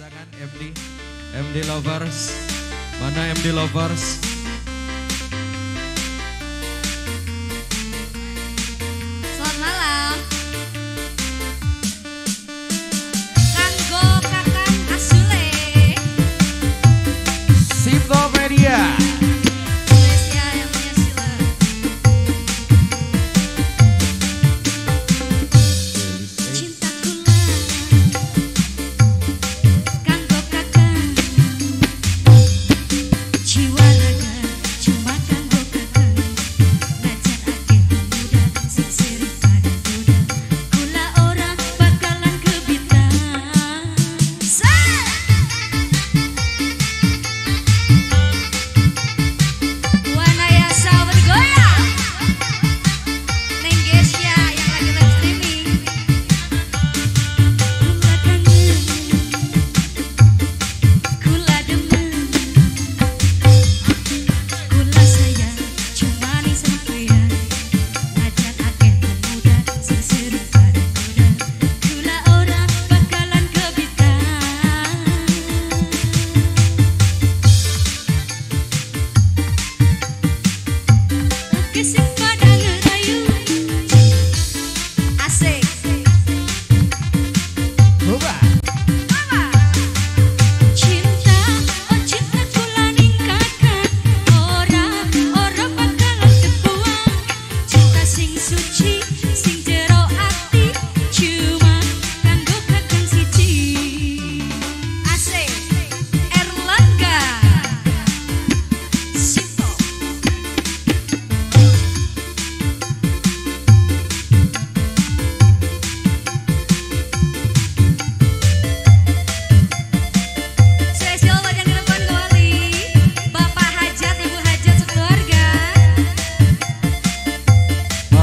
jangan MD, MD Lovers. Mana MD Lovers?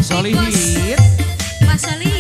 solihin. Mas solihin.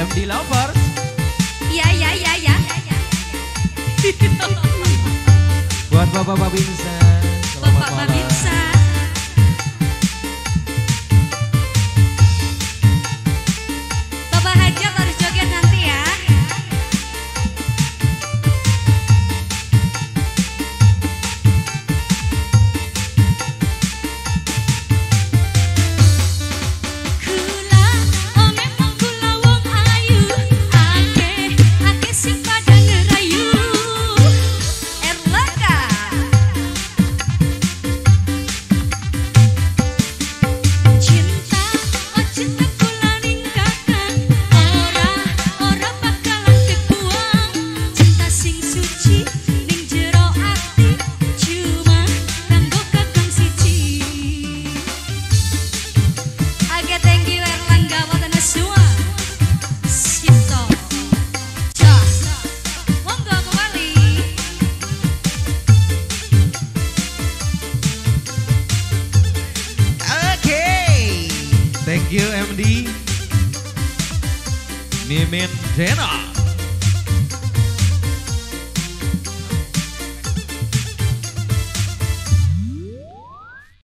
FD Lover Iya, iya, iya, iya. Buat Bapak Babinsa, selamat Bapak malam. Babinsa. Niemendena.